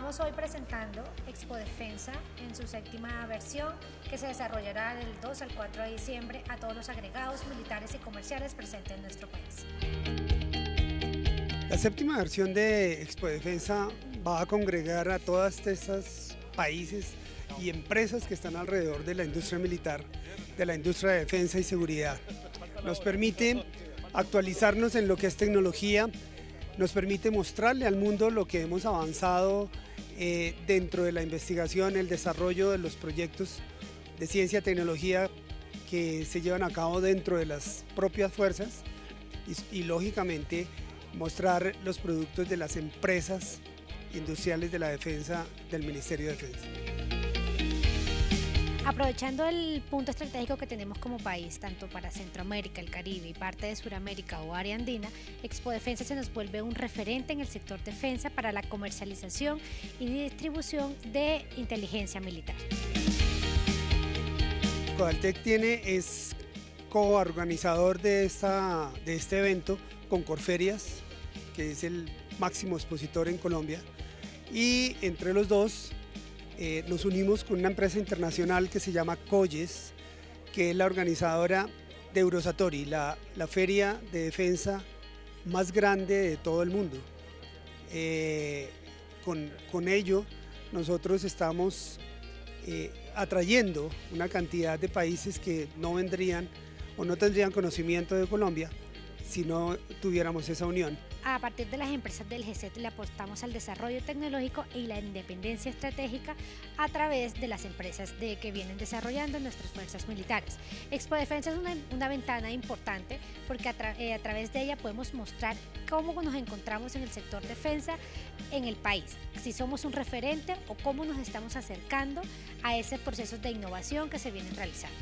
Estamos hoy presentando Expo Defensa en su séptima versión que se desarrollará del 2 al 4 de diciembre a todos los agregados militares y comerciales presentes en nuestro país. La séptima versión de Expo Defensa va a congregar a todas estas países y empresas que están alrededor de la industria militar, de la industria de defensa y seguridad. Nos permite actualizarnos en lo que es tecnología, nos permite mostrarle al mundo lo que hemos avanzado eh, dentro de la investigación, el desarrollo de los proyectos de ciencia y tecnología que se llevan a cabo dentro de las propias fuerzas y, y lógicamente mostrar los productos de las empresas industriales de la defensa del Ministerio de Defensa. Aprovechando el punto estratégico que tenemos como país, tanto para Centroamérica, el Caribe y parte de Sudamérica o área andina, Expo Defensa se nos vuelve un referente en el sector defensa para la comercialización y distribución de inteligencia militar. Coaltec tiene, es coorganizador de, de este evento con Corferias, que es el máximo expositor en Colombia, y entre los dos eh, nos unimos con una empresa internacional que se llama Colles, que es la organizadora de Eurosatori, la, feria de defensa más grande de todo el mundo. Eh, con, ello nosotros estamos eh, atrayendo una cantidad de países que no vendrían o no tendrían conocimiento de Colombia si no tuviéramos esa unión. A partir de las empresas del GCET le apostamos al desarrollo tecnológico y la independencia estratégica a través de las empresas de que vienen desarrollando nuestras fuerzas militares. Expo Defensa es una, ventana importante porque eh, a, través de ella podemos mostrar cómo nos encontramos en el sector defensa en el país, si somos un referente o cómo nos estamos acercando a ese proceso de innovación que se vienen realizando.